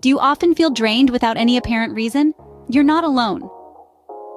Do you often feel drained without any apparent reason? You're not alone.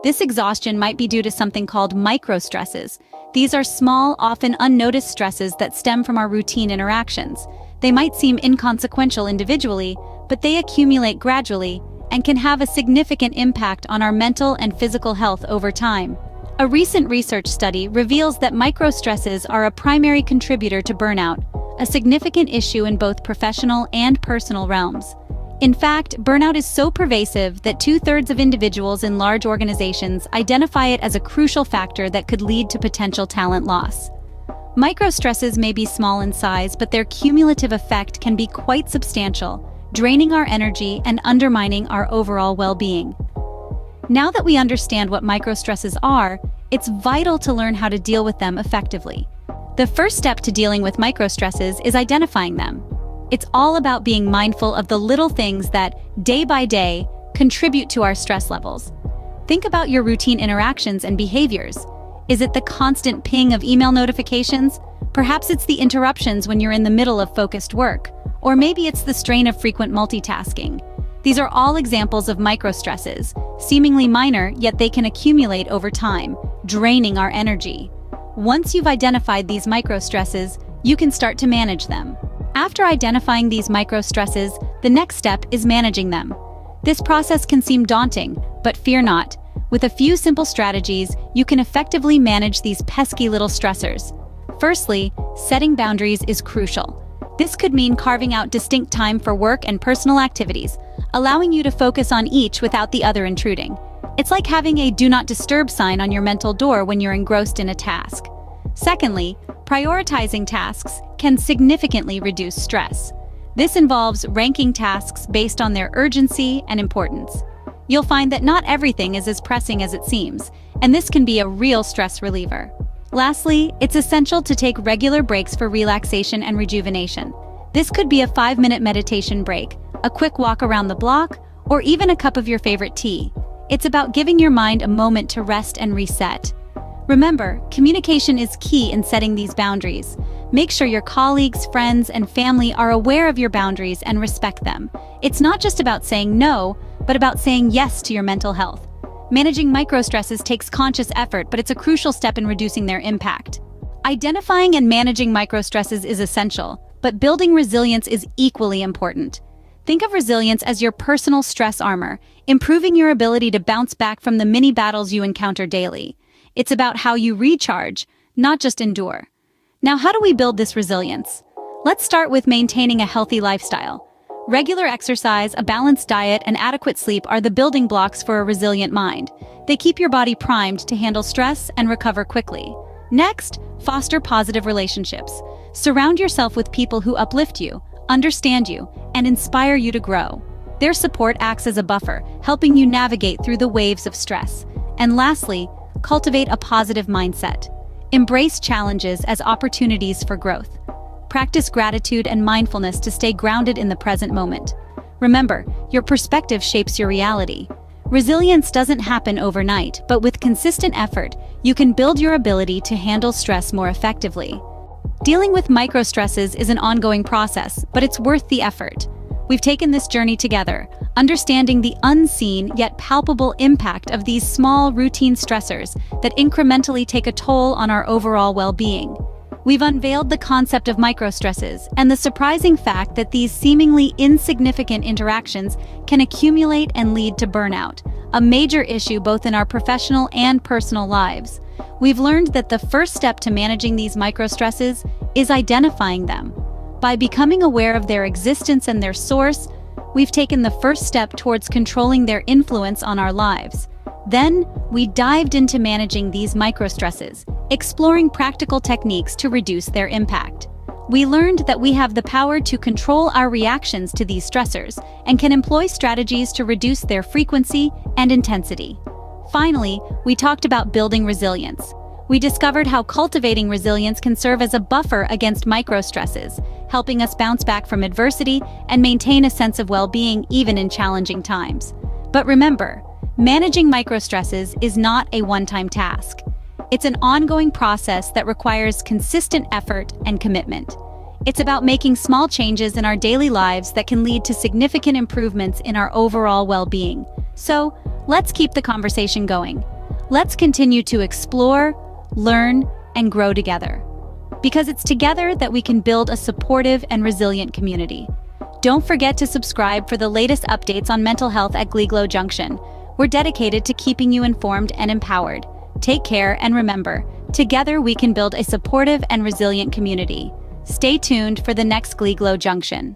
This exhaustion might be due to something called microstresses. These are small, often unnoticed stresses that stem from our routine interactions. They might seem inconsequential individually, but they accumulate gradually and can have a significant impact on our mental and physical health over time. A recent research study reveals that microstresses are a primary contributor to burnout, a significant issue in both professional and personal realms. In fact, burnout is so pervasive that two-thirds of individuals in large organizations identify it as a crucial factor that could lead to potential talent loss. Microstresses may be small in size, but their cumulative effect can be quite substantial, draining our energy and undermining our overall well-being. Now that we understand what microstresses are, it's vital to learn how to deal with them effectively. The first step to dealing with microstresses is identifying them. It's all about being mindful of the little things that, day by day, contribute to our stress levels. Think about your routine interactions and behaviors. Is it the constant ping of email notifications? Perhaps it's the interruptions when you're in the middle of focused work. Or maybe it's the strain of frequent multitasking. These are all examples of microstresses, seemingly minor, yet they can accumulate over time, draining our energy. Once you've identified these microstresses, you can start to manage them. After identifying these micro-stresses, the next step is managing them. This process can seem daunting, but fear not. With a few simple strategies, you can effectively manage these pesky little stressors. Firstly, setting boundaries is crucial. This could mean carving out distinct time for work and personal activities, allowing you to focus on each without the other intruding. It's like having a do not disturb sign on your mental door when you're engrossed in a task. Secondly, prioritizing tasks can significantly reduce stress. This involves ranking tasks based on their urgency and importance. You'll find that not everything is as pressing as it seems, and this can be a real stress reliever. Lastly, it's essential to take regular breaks for relaxation and rejuvenation. This could be a five-minute meditation break, a quick walk around the block, or even a cup of your favorite tea. It's about giving your mind a moment to rest and reset. Remember, communication is key in setting these boundaries. Make sure your colleagues, friends, and family are aware of your boundaries and respect them. It's not just about saying no, but about saying yes to your mental health. Managing microstresses takes conscious effort, but it's a crucial step in reducing their impact. Identifying and managing microstresses is essential, but building resilience is equally important. Think of resilience as your personal stress armor, improving your ability to bounce back from the many battles you encounter daily. It's about how you recharge, not just endure. Now, how do we build this resilience? Let's start with maintaining a healthy lifestyle. Regular exercise, a balanced diet, and adequate sleep are the building blocks for a resilient mind. They keep your body primed to handle stress and recover quickly. Next, foster positive relationships. Surround yourself with people who uplift you, understand you, and inspire you to grow. Their support acts as a buffer, helping you navigate through the waves of stress. And lastly, cultivate a positive mindset. Embrace challenges as opportunities for growth. Practice gratitude and mindfulness to stay grounded in the present moment. Remember, your perspective shapes your reality. Resilience doesn't happen overnight, but with consistent effort, you can build your ability to handle stress more effectively. Dealing with microstresses is an ongoing process, but it's worth the effort. We've taken this journey together, understanding the unseen yet palpable impact of these small routine stressors that incrementally take a toll on our overall well-being. We've unveiled the concept of microstresses and the surprising fact that these seemingly insignificant interactions can accumulate and lead to burnout, a major issue both in our professional and personal lives. We've learned that the first step to managing these microstresses is identifying them. By becoming aware of their existence and their source, we've taken the first step towards controlling their influence on our lives. Then, we dived into managing these microstresses, exploring practical techniques to reduce their impact. We learned that we have the power to control our reactions to these stressors and can employ strategies to reduce their frequency and intensity. Finally, we talked about building resilience. We discovered how cultivating resilience can serve as a buffer against microstresses, helping us bounce back from adversity and maintain a sense of well-being even in challenging times. But remember, Managing microstresses is not a one-time task. It's an ongoing process that requires consistent effort and commitment. It's about making small changes in our daily lives that can lead to significant improvements in our overall well-being. So, let's keep the conversation going. Let's continue to explore, learn, and grow together. Because it's together that we can build a supportive and resilient community. Don't forget to subscribe for the latest updates on mental health at Gleeglow Junction. We're dedicated to keeping you informed and empowered. Take care and remember, together we can build a supportive and resilient community. Stay tuned for the next Gleeglow Junction.